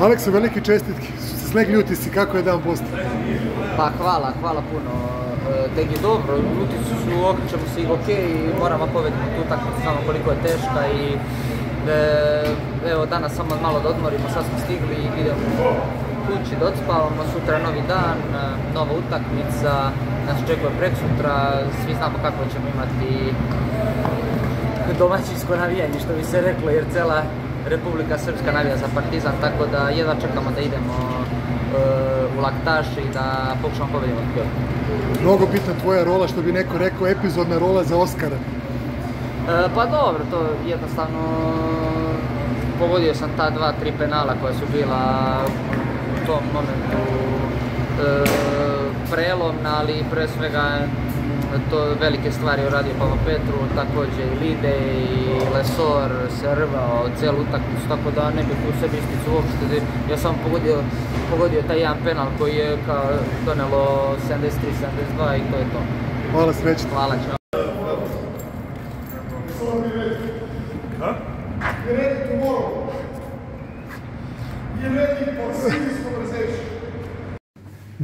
Aleksa, velike čestitke. Sneg ljuti si, kako je dan posto? Pa hvala, hvala puno. Tek je dobro, ljuti su, okrećemo se i ok i moramo povedati tu tako samo koliko je teška i e, evo danas samo malo da odmorimo, sad smo stigli i idemo kući da odspavamo, sutra novi dan, e, nova utakmica, nas čekuje prek sutra, svi znamo kako ćemo imati domaćinsko navijanje, što bi se reklo, jer cela Republika Srpska navija za Partizan, tako da jedva čekamo da idemo e, u laktaš i da pokušamo pobedimo Pjot. Mnogo bitna tvoja rola, što bi neko rekao, epizodna rola za Oskara. E, pa dobro, to jednostavno pogodio sam ta dva, tri penala koja su bila u tom momentu e, prelomna, ali pre svega to velike stvari uradio Pavo Petru, također i Lide i Lesor se rvao celu utakmicu, tako da ne bih u sebi isticu uopšte. Ja sam pogodio, pogodio taj jedan penal koji je kao donelo 73-72 i to je to. Hvala srećno. Hvala, čao.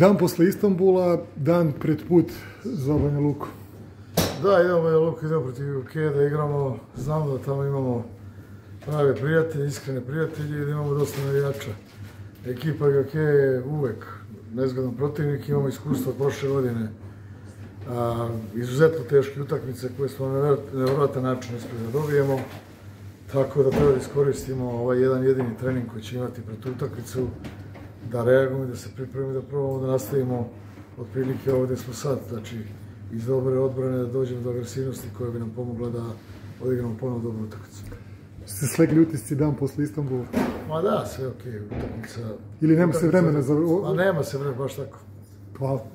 Dan posle Istanbula, dan pred put za Banja Luku. Da, idemo Banja Luku, idemo protiv da igramo, znamo da tamo imamo prave prijatelje, iskrene prijatelje i da imamo dosta navijača. Ekipa GK je uvek nezgodan protivnik, imamo iskustvo od prošle godine. izuzetno teške utakmice koje smo na nevjerojatan način uspjeli da dobijemo. Tako da treba da iskoristimo ovaj jedan jedini trening koji će imati pred tu utakmicu da reagujemo i da se pripremimo da probamo da nastavimo otprilike ovdje smo sad, znači iz dobre odbrane da dođemo do agresivnosti koja bi nam pomogla da odigramo ponovno dobru utakmicu. Ste slegli utisci dan posle Istanbula? Ma da, sve ok, utakmica. Ili nema se vremena za... Ma nema se vremena, baš tako. Hvala.